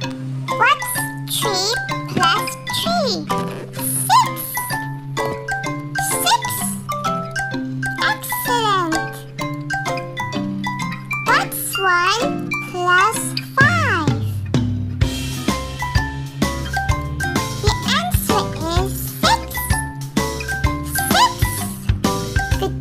What's three plus three? Six. Six. Excellent. What's one plus five? The answer is six. Six. Good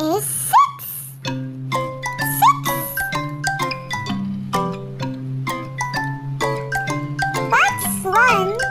is six. Six. That's one.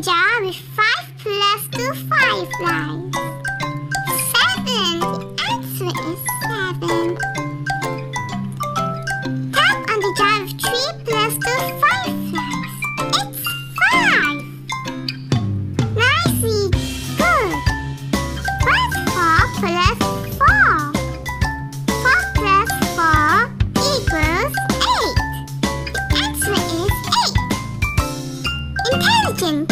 job is 5 plus 2 fireflies. Anakin!